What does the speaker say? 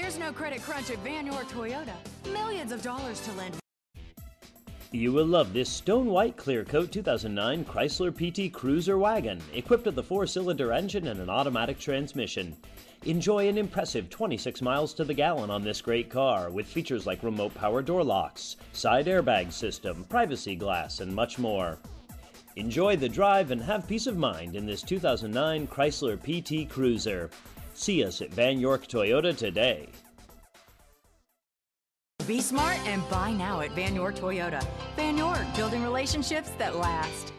There's no credit crunch at Vann York Toyota. Millions of dollars to lend. You will love this stone white clear coat 2009 Chrysler PT Cruiser wagon, equipped with a four cylinder engine and an automatic transmission. Enjoy an impressive 26 miles to the gallon on this great car with features like remote power door locks, side airbag system, privacy glass, and much more. Enjoy the drive and have peace of mind in this 2009 Chrysler PT Cruiser. See us at Vann York Toyota today. Be smart and buy now at Vann York Toyota. Vann York, building relationships that last.